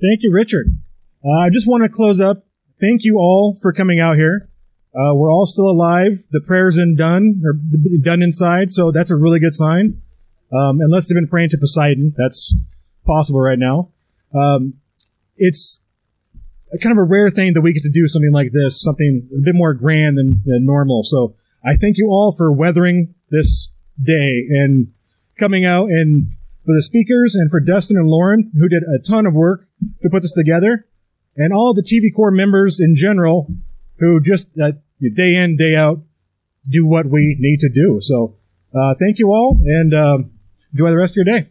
Thank you, Richard. Uh, I just want to close up. Thank you all for coming out here. Uh, we're all still alive. The prayers in done or done inside, so that's a really good sign. Um, unless they've been praying to Poseidon, that's possible right now. Um, it's kind of a rare thing that we get to do something like this, something a bit more grand than, than normal. So I thank you all for weathering this day and coming out and for the speakers and for Dustin and Lauren, who did a ton of work to put this together, and all the TVCoR members in general, who just uh, day in, day out, do what we need to do. So, uh, thank you all, and uh, enjoy the rest of your day.